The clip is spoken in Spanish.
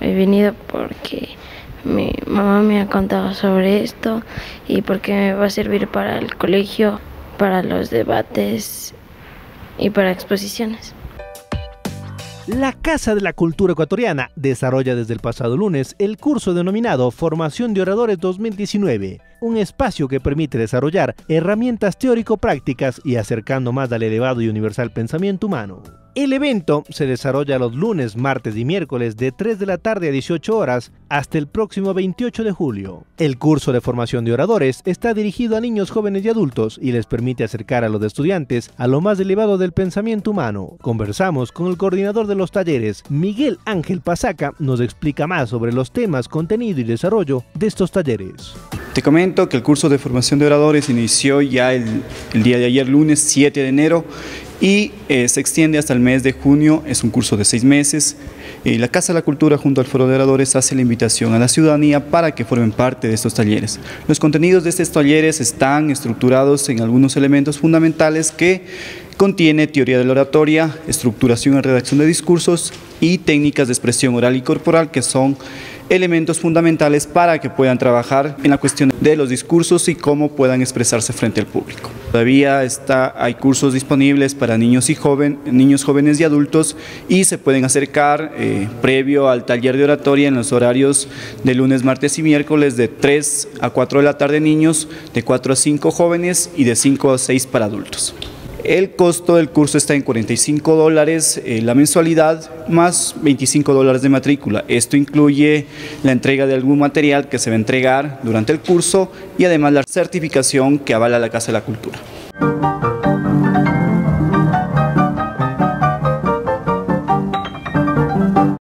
venido porque mi mamá me ha contado sobre esto y porque me va a servir para el colegio, para los debates y para exposiciones. La Casa de la Cultura Ecuatoriana desarrolla desde el pasado lunes el curso denominado Formación de Oradores 2019, un espacio que permite desarrollar herramientas teórico-prácticas y acercando más al elevado y universal pensamiento humano. El evento se desarrolla los lunes, martes y miércoles de 3 de la tarde a 18 horas hasta el próximo 28 de julio. El curso de formación de oradores está dirigido a niños, jóvenes y adultos y les permite acercar a los estudiantes a lo más elevado del pensamiento humano. Conversamos con el coordinador de los talleres, Miguel Ángel Pasaca, nos explica más sobre los temas, contenido y desarrollo de estos talleres. Te comento que el curso de formación de oradores inició ya el, el día de ayer, lunes 7 de enero, y eh, se extiende hasta el mes de junio, es un curso de seis meses. y la Casa de la Cultura junto al Foro de Oradores hace la invitación a la ciudadanía para que formen parte de estos talleres. Los contenidos de estos talleres están estructurados en algunos elementos fundamentales que contiene teoría de la oratoria, estructuración y redacción de discursos y técnicas de expresión oral y corporal que son elementos fundamentales para que puedan trabajar en la cuestión de los discursos y cómo puedan expresarse frente al público. Todavía está, hay cursos disponibles para niños y niños jóvenes y adultos y se pueden acercar eh, previo al taller de oratoria en los horarios de lunes, martes y miércoles de 3 a 4 de la tarde niños, de 4 a 5 jóvenes y de 5 a 6 para adultos. El costo del curso está en 45 dólares eh, la mensualidad más 25 dólares de matrícula. Esto incluye la entrega de algún material que se va a entregar durante el curso y además la certificación que avala la Casa de la Cultura.